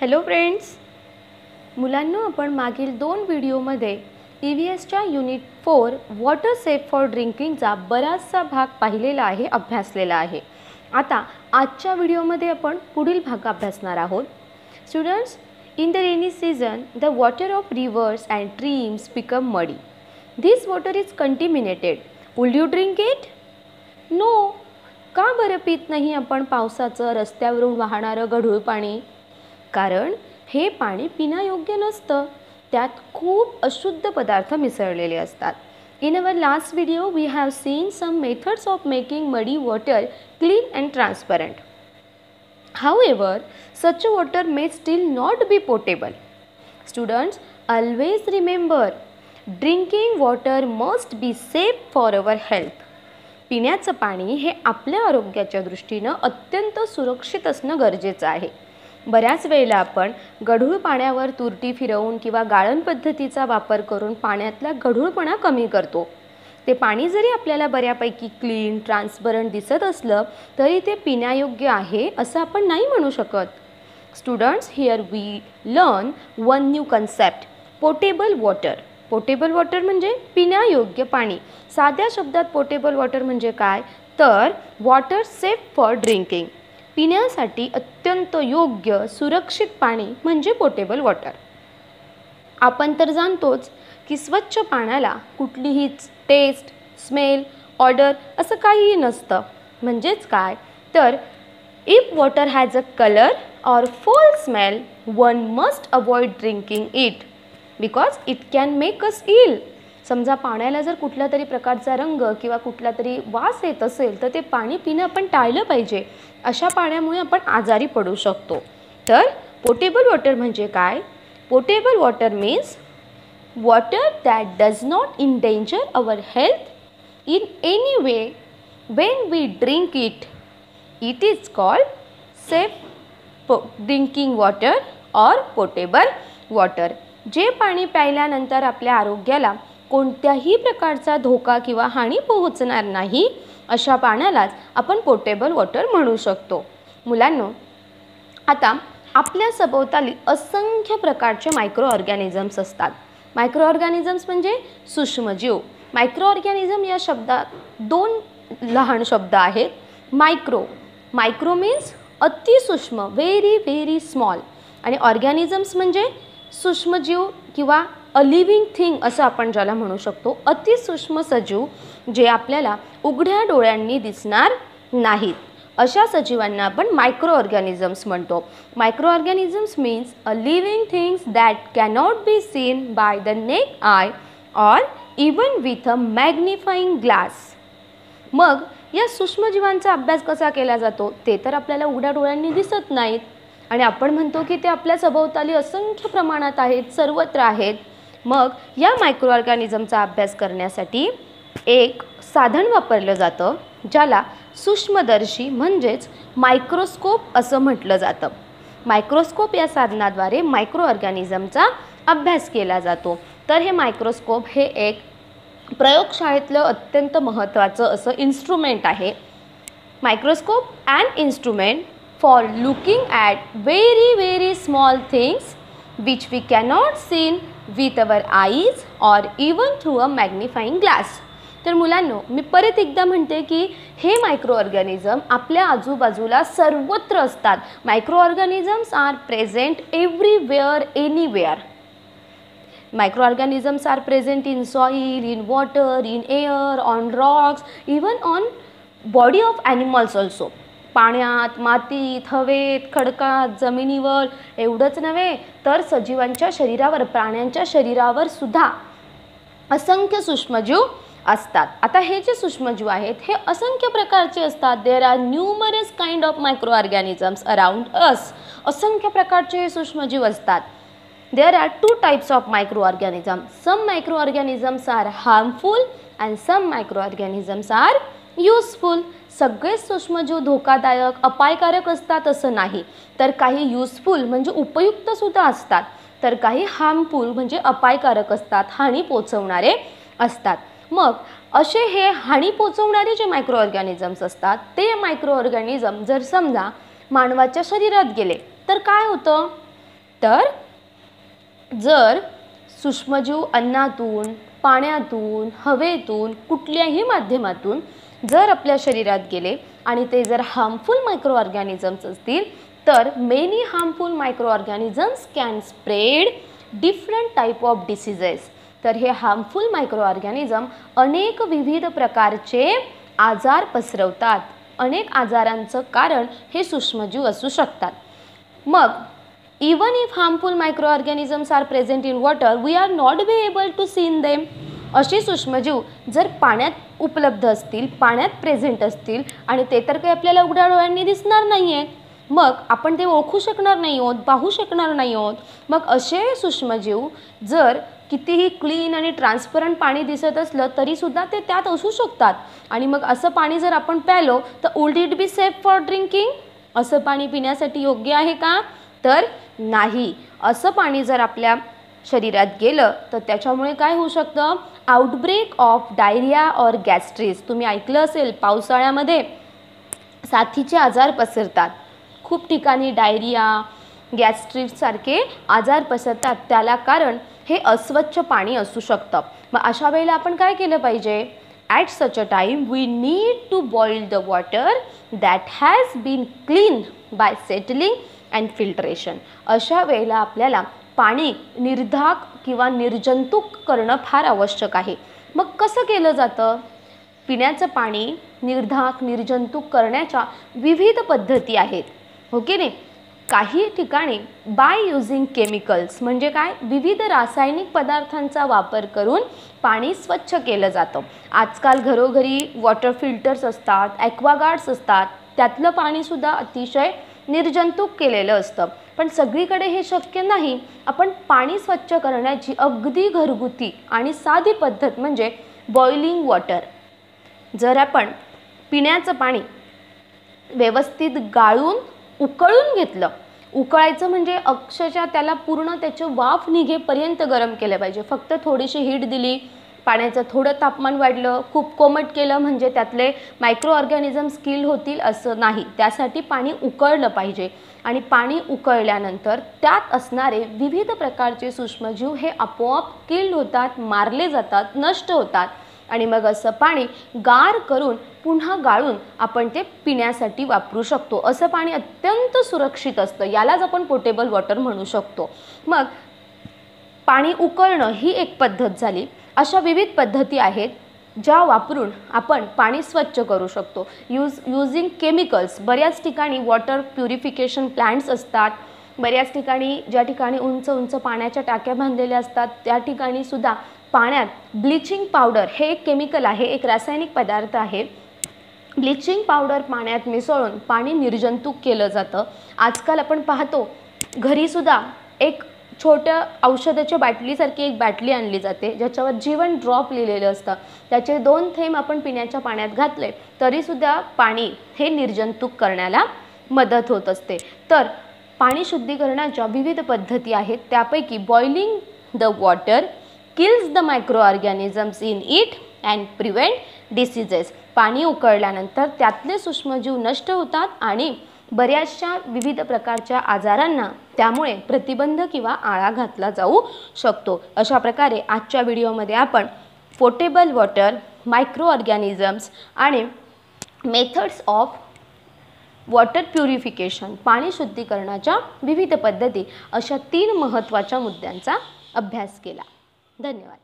Hello friends मुलांना आपण मागील दोन व्हिडिओमध्ये ई व्ही एसच्या unit four water safe for ड्रिंकिंगचा बराचसा भाग पाहिलेला आहे अभ्यासलेला आहे. आता आजच्या व्हिडिओमध्ये आपण पुढील भाग अभ्यासणार आहोत. Students in the rainy season the water of rivers and streams become muddy this water is contaminated would you drink it no का बरं पित नाही आपण पावसाचं रस्त्यावरून वाहणारं गढूळ पाणी? कारण हे पाणी पिण्यायोग्य नसतं. त्यात खूप अशुद्ध पदार्थ मिसळलेले असतात. In our last video we have seen some methods of making muddy water clean and transparent however such water may still not be portable students always remember drinking water must be safe for our health पिण्याचं पाणी हे आपल्या आरोग्याच्या दृष्टीनं अत्यंत सुरक्षित असणं गरजेचं आहे. बऱ्याच वेळेला आपण गढूळ पाण्यावर तुरटी फिरवून किंवा गाळण पद्धतीचा वापर करून पाण्यातला गढूळपणा कमी करतो. ते पाणी जरी आपल्याला बऱ्यापैकी क्लीन ट्रान्सपरंट दिसत असलं तरी ते पिण्यायोग्य आहे असं आपण नाही म्हणू शकत. Students here we learn one new concept potable water potable water म्हणजे पिण्यायोग्य पाणी. साध्या शब्दात पोटेबल वॉटर म्हणजे काय? तर वॉटर सेफ फॉर ड्रिंकिंग पिण्यासाठी अत्यंत योग्य सुरक्षित पाणी म्हणजे पोटेबल वॉटर. आपण तर जाणतोच की स्वच्छ पाण्याला कुठलीही टेस्ट स्मेल ऑर्डर असं काहीही नसतं. म्हणजेच काय? तर if water has a colour or foul smell one must avoid drinking it because it can make us ill समजा पाण्याला जर कुठल्या तरी प्रकारचा रंग किंवा कुठला तरी वास येत असेल तर ते पाणी पिणं आपण टाळलं पाहिजे. अशा पाण्यामुळे आपण आजारी पडू शकतो. तर पोटेबल वॉटर म्हणजे काय? Potable water means water that does not endanger our health in way. When we drink it it is called safe po- drinking water or potable water जे पाणी प्यायल्यानंतर आपल्या आरोग्याला कोणत्याही प्रकारचा धोका किंवा हानी पोहोचणार नाही अशा पाण्यालाच आपण पोर्टेबल वॉटर म्हणू शकतो. मुलांनो आता आपल्या सभोवताली असंख्य प्रकारचे मायक्रो ऑर्गॅनिझम्स असतात. मायक्रो ऑर्गॅनिझम्स म्हणजे सूक्ष्मजीव. मायक्रो ऑर्गॅनिझम या शब्दात दोन लहान शब्द आहेत. मायक्रो मायक्रो मीन्स अतिसूक्ष्म व्हेरी व्हेरी स्मॉल आणि ऑर्गॅनिझम्स म्हणजे सूक्ष्मजीव किंवा अ लिव्हिंग थिंग असं आपण ज्याला म्हणू शकतो. अतिसूक्ष्म सजीव जे आपल्याला उघड्या डोळ्यांनी दिसणार नाहीत. अशा सजीवांना आपण मायक्रो ऑर्गॅनिझम्स म्हणतो. Micro organisms means a living things that cannot be seen by the naked eye or even with a magnifying glass मग या सूक्ष्मजीवांचा अभ्यास कसा केला जातो? ते तर आपल्याला उघड्या डोळ्यांनी दिसत नाहीत. आणि आपण म्हणतो की ते आपल्या सभोवताली असंख्य प्रमाणात आहेत सर्वत्र आहेत. मग या मायक्रो ऑर्गॅनिझमचा अभ्यास करण्यासाठी एक साधन वापरलं जातं ज्याला सूक्ष्मदर्शी म्हणजेच मायक्रोस्कोप असं म्हटलं जातं. मायक्रोस्कोप या साधनाद्वारे मायक्रो ऑर्गॅनिझमचा अभ्यास केला जातो. तर हे मायक्रोस्कोप हे एक प्रयोगशाळेतलं अत्यंत महत्त्वाचं असं इन्स्ट्रुमेंट आहे. Microscope and instrument for looking at very very small things which we cannot seen with our eyes or even through a magnifying glass तर मुलांनो मी परत एकदा म्हणते की हे मायक्रो ऑर्गॅनिझम आपल्या आजूबाजूला सर्वत्र असतात. Micro organisms are present everywhere anywhere micro organisms are present in soil in water in air on rocks even on body of animals also पाण्यात मातीत हवेत खडकात जमिनीवर एवढंच नव्हे तर सजीवांच्या शरीरावर प्राण्यांच्या शरीरावर सुद्धा असंख्य सूक्ष्मजीव असतात. आता हे जे सूक्ष्मजीव आहेत हे असंख्य प्रकारचे असतात. There are numerous kind of micro organisms around us असंख्य प्रकारचे हे सूक्ष्मजीव असतात. There are two types of micro organism some micro organisms are harmful and some micro organisms are useful सगळेच सूक्ष्मजीव धोकादायक अपायकारक असतात असं नाही. तर काही युजफुल म्हणजे उपयुक्तसुद्धा असतात. तर काही हार्मफुल म्हणजे अपायकारक असतात हानी पोचवणारे असतात. मग असे हे हानी पोचवणारे जे मायक्रो ऑर्गॅनिझम्स असतात ते मायक्रो ऑर्गॅनिझम जर समजा मानवाच्या शरीरात गेले तर काय होतं? तर जर सूक्ष्मजीव अन्नातून पाण्यातून हवेतून कुठल्याही माध्यमातून जर आपल्या शरीरात गेले आणि ते जर हार्मफुल मायक्रो ऑर्गॅनिझम्स असतील तर many harmful micro organisms can spread different type of diseases तर हे हार्मफुल मायक्रो ऑर्गॅनिझम अनेक विविध प्रकारचे आजार पसरवतात. अनेक आजारांचं कारण हे सूक्ष्मजीव असू शकतात. मग even if harmful micro organisms are present in water we are not be able to seen them असे सूक्ष्मजीव जर पाण्यात उपलब्ध असतील पाण्यात प्रेझेंट असतील आणि ते तर काही आपल्याला उघड्या डोळ्यांनी दिसणार नाही आहेत मग आपण ते ओळखू शकणार नाही आहोत पाहू शकणार नाही आहोत मग असे सूक्ष्मजीव जर कितीही क्लीन आणि ट्रान्सपरंट पाणी दिसत असलं तरीसुद्धा ते त्यात असू शकतात. आणि मग असं पाणी जर आपण प्यालो तर would it be safe for drinking असं पाणी पिण्यासाठी योग्य आहे का? तर नाही. असं पाणी जर आपल्या शरीरात गेलं तर त्याच्यामुळे काय होऊ शकतं? आउटब्रेक ऑफ डायरिया ऑर गॅस्ट्रीज तुम्ही ऐकलं असेल पावसाळ्यामध्ये साथीचे आजार पसरतात. खूप ठिकाणी डायरिया गॅस्ट्रिससारखे आजार पसरतात. त्याला कारण हे अस्वच्छ पाणी असू शकतं. मग अशा वेळेला आपण काय केलं पाहिजे? At such a time we need to boil the water that has been clean by settling and filtration अशा वेळेला आपल्याला पाणी निर्धाक किंवा निर्जंतुक करणं फार आवश्यक आहे. मग कसं केलं जातं? पिण्याचं पाणी निर्धाक निर्जंतुक करण्याच्या विविध पद्धती आहेत. हो की नाही? काही ठिकाणी बाय युझिंग केमिकल्स म्हणजे काय? विविध रासायनिक पदार्थांचा वापर करून पाणी स्वच्छ केलं जातं. आजकाल घरोघरी वॉटर फिल्टर्स असतात ॲक्वागार्ड्स असतात. त्यातलं पाणीसुद्धा अतिशय निर्जंतुक केलेलं असतं. पण सगळीकडे हे शक्य नाही. आपण पाणी स्वच्छ करण्याची अगदी घरगुती आणि साधी पद्धत म्हणजे बॉइलिंग वॉटर जर आपण पिण्याचं पाणी व्यवस्थित गाळून उकळून घेतलं उकळायचं म्हणजे अक्षरशः त्याला पूर्ण त्याचे वाफ निघेपर्यंत गरम केलं पाहिजे. फक्त थोडीशी हीट दिली पाण्याचं थोडं तापमान वाढलं खूप कोमट केलं म्हणजे त्यातले मायक्रो ऑर्गॅनिझम्स किल होतील असं नाही. त्यासाठी पाणी उकळलं पाहिजे. आणि पाणी उकळल्यानंतर त्यात असणारे विविध प्रकारचे सूक्ष्मजीव हे आपोआप किल्ड होतात मारले जातात नष्ट होतात. आणि मग असं पाणी गार करून पुन्हा गाळून आपण ते पिण्यासाठी वापरू शकतो. असं पाणी अत्यंत सुरक्षित असतं. यालाच आपण पोटेबल वॉटर म्हणू शकतो. मग पाणी उकळणं ही एक पद्धत झाली. अशा विविध पद्धती आहेत ज्या वापरून आपण पाणी स्वच्छ करू शकतो. यूज युझिंग केमिकल्स बऱ्याच ठिकाणी वॉटर प्युरिफिकेशन प्लांट्स असतात. बऱ्याच ठिकाणी ज्या ठिकाणी उंच उंच पाण्याच्या टाक्या बांधलेल्या असतात त्या ठिकाणी सुद्धा पाण्यात ब्लिचिंग पावडर हे एक केमिकल आहे एक रासायनिक पदार्थ आहे. ब्लिचिंग पावडर पाण्यात मिसळून पाणी निर्जंतुक केलं जातं. आजकाल आपण पाहतो घरीसुद्धा एक छोट्या औषधाच्या बाटलीसारखी एक बाटली आणली जाते ज्याच्यावर जीवन ड्रॉप लिहिलेलं असतं. त्याचे दोन थेंब आपण पिण्याच्या पाण्यात घातले तरीसुद्धा पाणी हे निर्जंतुक करण्याला मदत होत असते. तर पाणी शुद्धीकरणाच्या विविध पद्धती आहेत त्यापैकी boiling the water kills the micro organisms in it and prevent diseases पाणी उकळल्यानंतर त्यातले सूक्ष्मजीव नष्ट होतात आणि बऱ्याचशा विविध प्रकारच्या आजारांना त्यामुळे प्रतिबंध किंवा आळा घातला जाऊ शकतो. अशा प्रकारे आजच्या व्हिडिओमध्ये आपण पोटेबल वॉटर मायक्रो ऑर्गॅनिझम्स आणि मेथड्स ऑफ वॉटर प्युरिफिकेशन पाणी शुद्धीकरणाच्या विविध पद्धती अशा तीन महत्त्वाच्या मुद्द्यांचा अभ्यास केला. धन्यवाद.